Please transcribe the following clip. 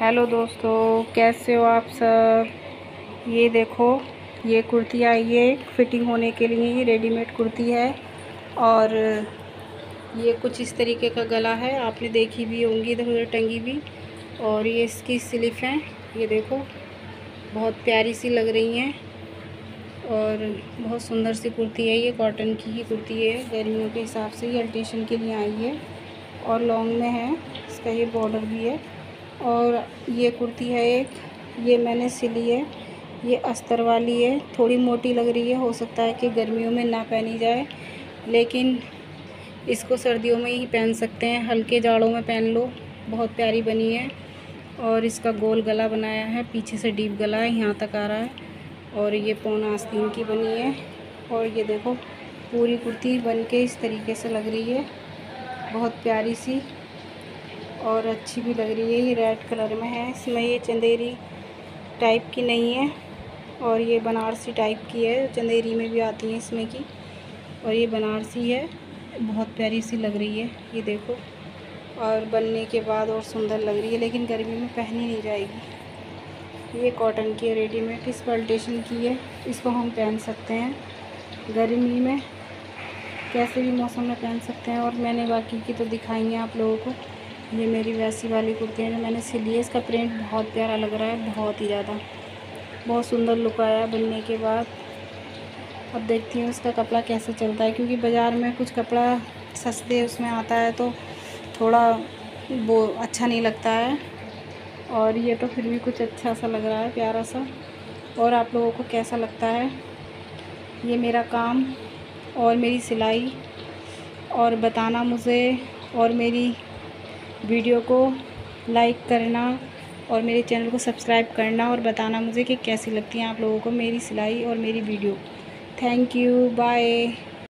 Hello दोस्तों, कैसे हो आप सब? ये देखो, ये कुर्ती आई है, फिटिंग होने के लिए ये रेडीमेड कुर्ती है। और ये कुछ इस तरीके का गला है, आपने देखी भी होंगी, इधर उधर टंगी भी। और ये इसकी स्लिप हैं, ये देखो, बहुत प्यारी सी लग रही हैं। और बहुत सुंदर सी कुर्ती है, ये कॉटन की ही कुर्ती है, गर्मियों के हिसाब से ये अल्टेशन के लिए आई है। और लॉन्ग में है, इसका ये बॉर्डर भी है। और ये कुर्ती है एक। ये मैंने सिली है। ये अस्तर वाली है। थोड़ी मोटी लग रही है। हो सकता है कि गर्मियों में ना पहनी जाए। लेकिन इसको सर्दियों में ही पहन सकते हैं। हल्के जाड़ों में पहन लो। बहुत प्यारी बनी है। और इसका गोल गला बनाया है। पीछे से डीप गला है। यहाँ तक आ रहा है। और ये पौन आस्तीन की बनी है। और ये देखो, पूरी कुर्ती बन के इस तरीके से लग रही है। बहुत प्यारी सी। और अच्छी भी लग रही है, ये रेड कलर में है। इसमें ये चंदेरी टाइप की नहीं है और ये बनारसी टाइप की है। चंदेरी में भी आती है इसमें की और ये बनारसी है। बहुत प्यारी सी लग रही है, ये देखो। और बनने के बाद और सुंदर लग रही है, लेकिन गर्मी में पहनी नहीं जाएगी। ये कॉटन की है रेडीमेड इस पल्टेशन की है, इसको हम पहन सकते हैं। गर्मी में कैसे भी मौसम में पहन सकते हैं। और मैंने बाकी की तो दिखाई है आप लोगों को। ये मेरी वैसी वाली कुर्ती है जो मैंने सिली है। इसका प्रिंट बहुत प्यारा लग रहा है, बहुत ही ज़्यादा। बहुत सुंदर लुक आया बनने के बाद। अब देखती हूँ इसका कपड़ा कैसे चलता है, क्योंकि बाज़ार में कुछ कपड़ा सस्ते उसमें आता है तो थोड़ा वो अच्छा नहीं लगता है। और ये तो फिर भी कुछ अच्छा सा लग रहा है, प्यारा सा। और आप लोगों को कैसा लगता है? ये मेरा काम और मेरी सिलाई और बताना मुझे और मेरी वीडियो को लाइक करना और मेरे चैनल को सब्सक्राइब करना और बताना मुझे कि कैसी लगती हैं आप लोगों को मेरी सिलाई और मेरी वीडियो। Thank you, bye.